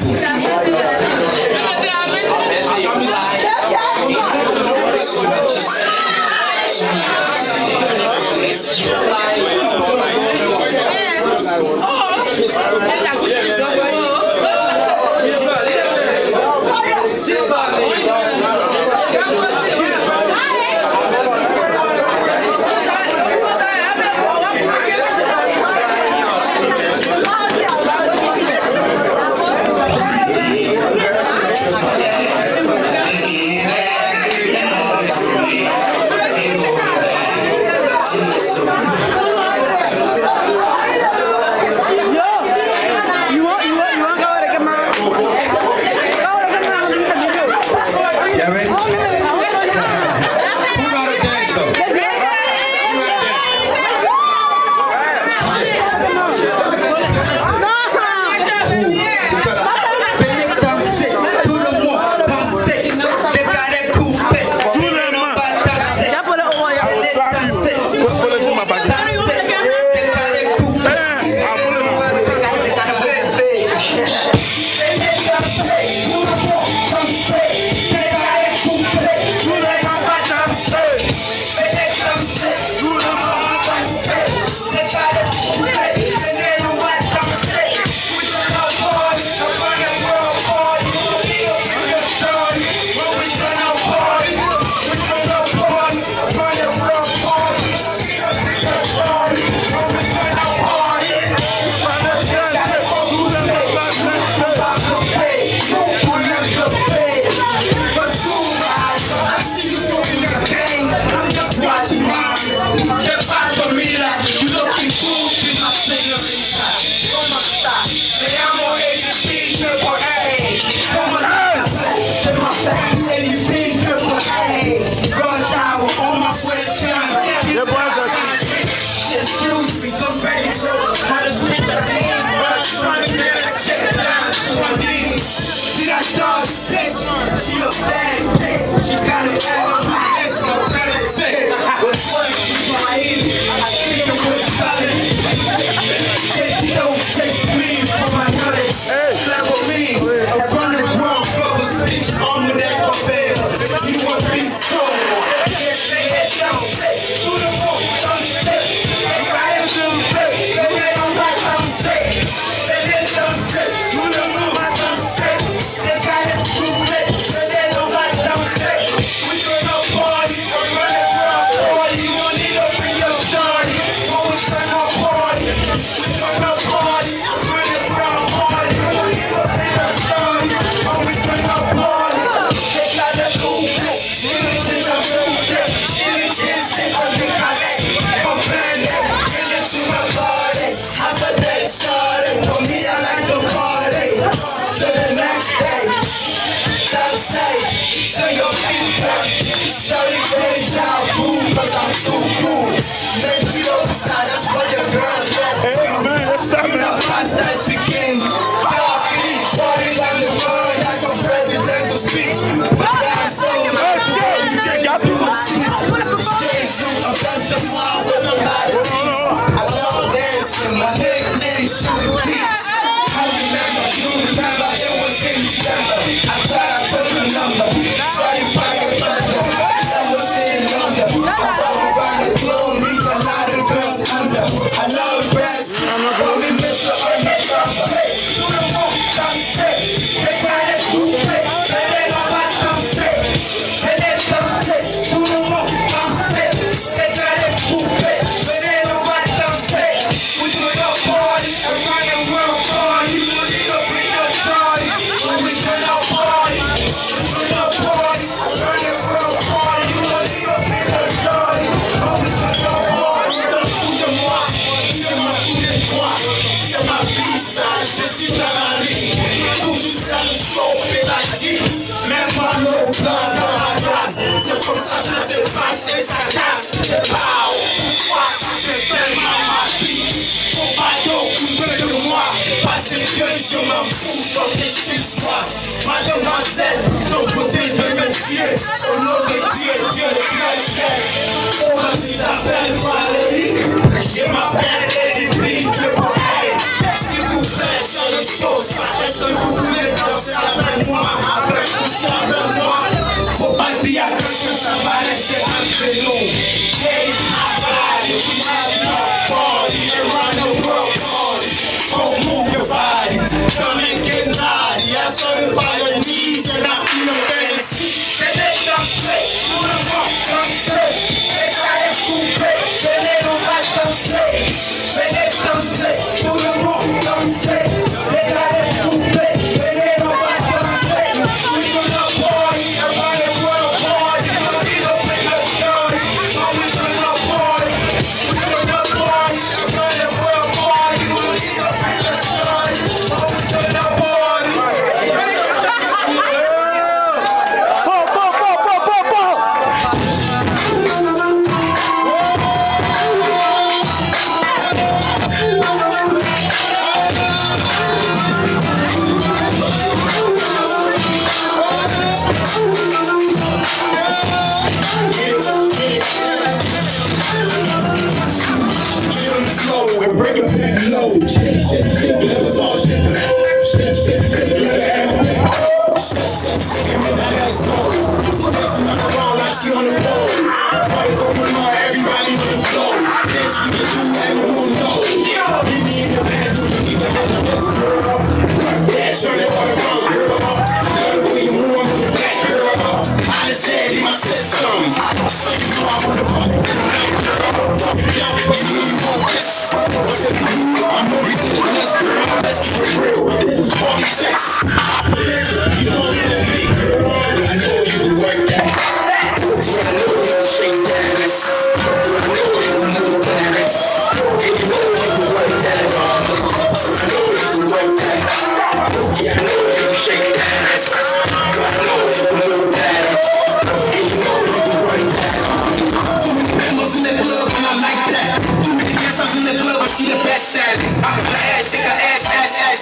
Oh! Yes. toi, c'est ma vie, ça, je suis ta mari. Toujours ça, le la pélagie, même pas l'eau dans la glace. C'est comme ça que ça se passe et ça casse. Waouh, toi, ça fait tellement ma vie. Faut pas t'occuper de moi, parce que je m'en fous, j'en ai chez soi. Mademoiselle, ton côté de mes dieux, au nom de Dieu, Dieu le Créateur. On m'a dit la belle Valérie, je m'appelle Est-ce que vous voulez danser avec moi, avec coucher avec moi Faut pas dire à ça va rester entre nous. Shake, shake, let us all shake to that. Shake, shake, shake, let it happen. Shake, shake, shake, and let that ass go. She dancing on the wall like she on the pole. Party going on, everybody on the floor. This we can do, everyone know. Meet me in the bathroom, keep the hell girl. Yeah, turn it all around, girl. Love the way you move, I'm that girl. I just said in my system. So you know I wanna party I'm a ridiculous girl, let's keep real.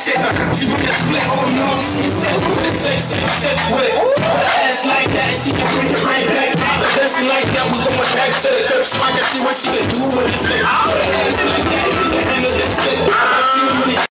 Ass shaker. She bring the split, oh no, she said with it, say, say, say with it. With an ass like that, she can bring it right back. After dancing like that, we going back to the club so I can see what she can do with this thing. With an ass like that, she can handle this thing. I few many